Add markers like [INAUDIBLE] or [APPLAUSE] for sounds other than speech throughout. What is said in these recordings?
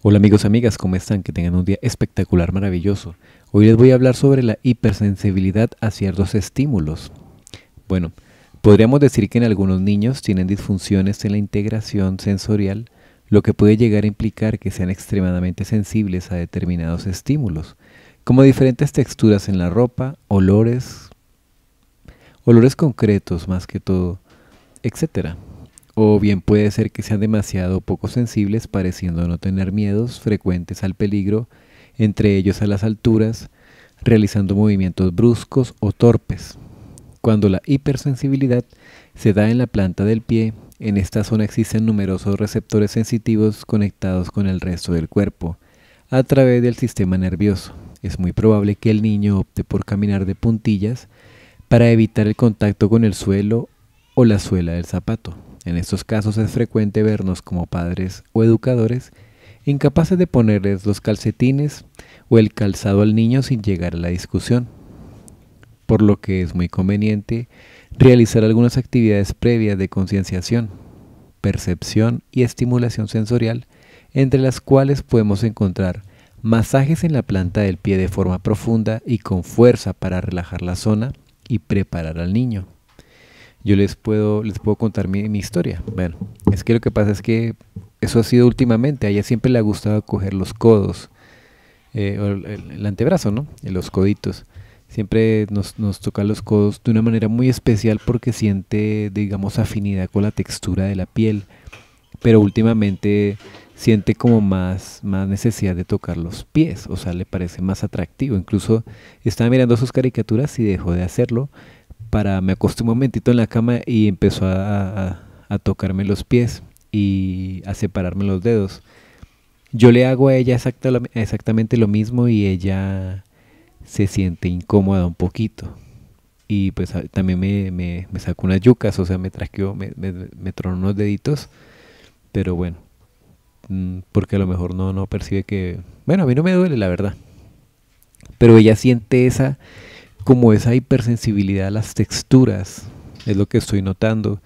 Hola amigos, amigas, ¿cómo están? Que tengan un día espectacular, maravilloso. Hoy les voy a hablar sobre la hipersensibilidad a ciertos estímulos. Bueno, podríamos decir que en algunos niños tienen disfunciones en la integración sensorial, lo que puede llegar a implicar que sean extremadamente sensibles a determinados estímulos, como diferentes texturas en la ropa, olores, olores concretos más que todo, etc o bien puede ser que sean demasiado poco sensibles pareciendo no tener miedos frecuentes al peligro, entre ellos a las alturas, realizando movimientos bruscos o torpes. Cuando la hipersensibilidad se da en la planta del pie, en esta zona existen numerosos receptores sensitivos conectados con el resto del cuerpo, a través del sistema nervioso. Es muy probable que el niño opte por caminar de puntillas para evitar el contacto con el suelo o la suela del zapato. En estos casos es frecuente vernos como padres o educadores incapaces de ponerles los calcetines o el calzado al niño sin llegar a la discusión, por lo que es muy conveniente realizar algunas actividades previas de concienciación, percepción y estimulación sensorial, entre las cuales podemos encontrar masajes en la planta del pie de forma profunda y con fuerza para relajar la zona y preparar al niño yo les puedo, les puedo contar mi, historia. Bueno, es que lo que pasa es que eso ha sido últimamente. A ella siempre le ha gustado coger los codos, eh, el, antebrazo, ¿no? los coditos. Siempre nos, nos toca los codos de una manera muy especial porque siente, digamos, afinidad con la textura de la piel. Pero últimamente siente como más, más necesidad de tocar los pies, o sea, le parece más atractivo. Incluso estaba mirando sus caricaturas y dejó de hacerlo para, me acosté un momentito en la cama y empezó a, tocarme los pies y a separarme los dedos. Yo le hago a ella exactamente lo mismo y ella se siente incómoda un poquito. Y pues también me, me, sacó unas yucas, o sea, me traqueó, me, me, tronó unos deditos. Pero bueno, mm, porque a lo mejor no, no percibe que... Bueno, a mí no me duele, la verdad. Pero ella siente esa como esa hipersensibilidad a las texturas, es lo que estoy notando.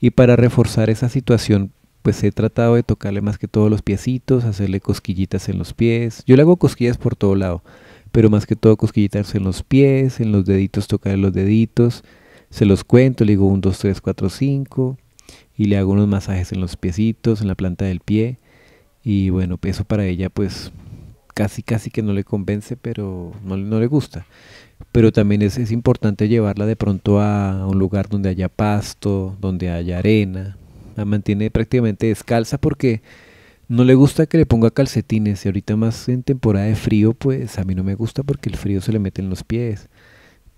Y para reforzar esa situación, pues he tratado de tocarle más que todos los piecitos, hacerle cosquillitas en los pies. Yo le hago cosquillas por todo lado, pero más que todo cosquillitas en los pies, en los deditos, tocarle los deditos. Se los cuento, le digo 1, 2, 3, 4, 5 y le hago unos masajes en los piecitos, en la planta del pie. Y bueno, eso para ella pues casi casi que no le convence, pero no, no le gusta pero también es, es, importante llevarla de pronto a un lugar donde haya pasto, donde haya arena. La mantiene prácticamente descalza porque no le gusta que le ponga calcetines y ahorita más en temporada de frío, pues a mí no me gusta porque el frío se le mete en los pies.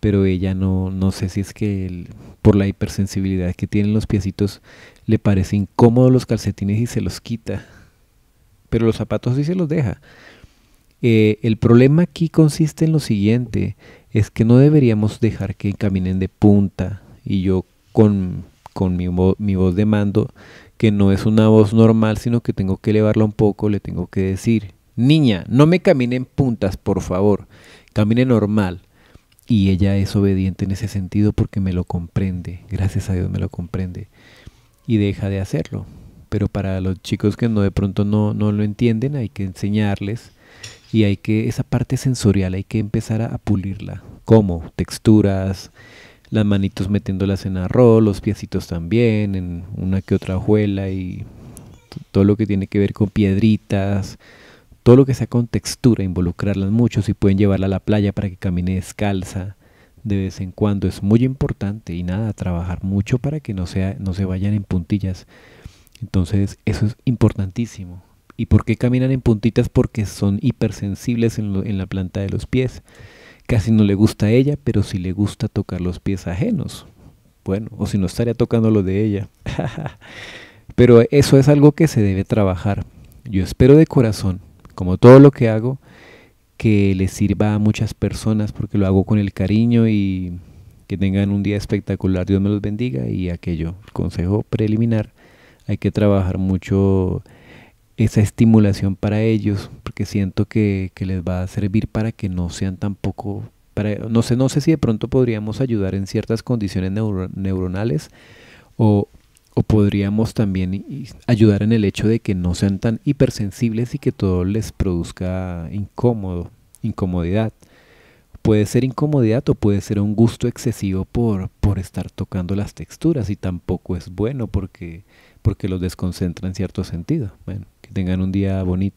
Pero ella no, no sé si es que por la hipersensibilidad que tienen los piecitos le parece incómodo los calcetines y se los quita. Pero los zapatos sí se los deja. Eh, el problema aquí consiste en lo siguiente, es que no deberíamos dejar que caminen de punta y yo con, con mi, mi voz de mando, que no es una voz normal, sino que tengo que elevarla un poco, le tengo que decir, niña, no me camine en puntas, por favor, camine normal. Y ella es obediente en ese sentido porque me lo comprende, gracias a Dios me lo comprende, y deja de hacerlo. Pero para los chicos que no de pronto no, no lo entienden, hay que enseñarles y hay que, esa parte sensorial hay que empezar a, pulirla. como Texturas, las manitos metiéndolas en arroz, los piecitos también, en una que otra hojuela y todo lo que tiene que ver con piedritas, todo lo que sea con textura, involucrarlas mucho, si pueden llevarla a la playa para que camine descalza de vez en cuando es muy importante y nada, trabajar mucho para que no, sea, no se vayan en puntillas. Entonces eso es importantísimo. ¿Y por qué caminan en puntitas? Porque son hipersensibles en, en la planta de los pies. Casi no le gusta a ella, pero sí le gusta tocar los pies ajenos. Bueno, o si no estaría tocando lo de ella. [LAUGHS] pero eso es algo que se debe trabajar. Yo espero de corazón, como todo lo que hago, que le sirva a muchas personas porque lo hago con el cariño y que tengan un día espectacular. Dios me los bendiga y aquello, consejo preliminar, hay que trabajar mucho esa estimulación para ellos, porque siento que, les va a servir para que no sean tampoco, para, no sé, no sé si de pronto podríamos ayudar en ciertas condiciones neuronales o, O podríamos también ayudar en el hecho de que no sean tan hipersensibles y que todo les produzca incómodo, incomodidad. Puede ser incomodidad o puede ser un gusto excesivo por, por estar tocando las texturas y tampoco es bueno porque, porque los desconcentra en cierto sentido. Bueno, que tengan un día bonito.